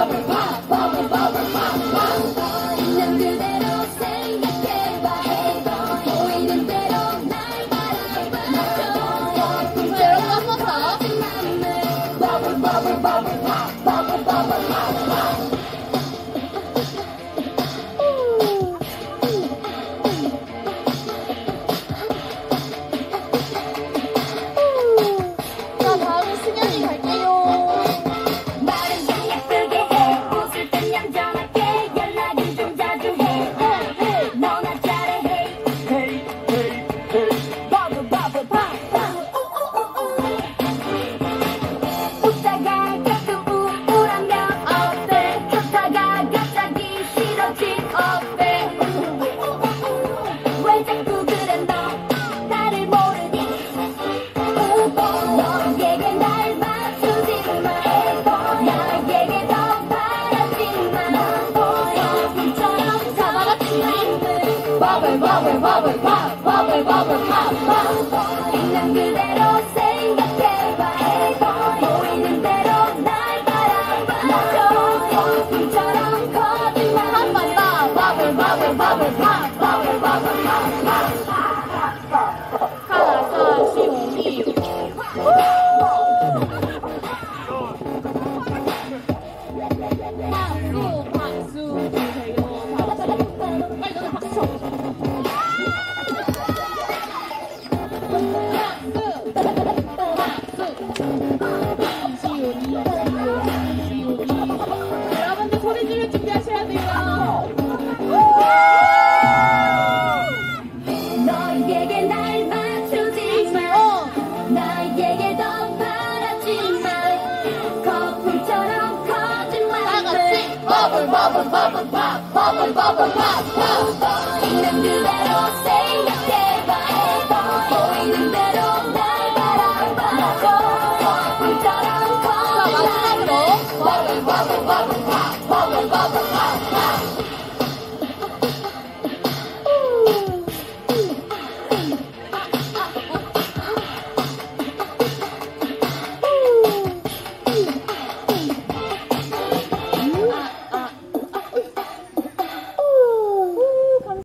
Bubble, bubble, bubble, bubble, bubble, bubble, bubble. 먹을 먹을 먹을 먹 먹을 먹을 먹 있는 그대로 생각해봐 해봐 보이는 대로 날 바라봐 맞아 꿈처럼 거짓말 한번 더 먹을 먹을 먹을 먹 먹을 먹을 먹 하나 둘셋 넷 박수 박수 bubble bubble pop bubble bubble pop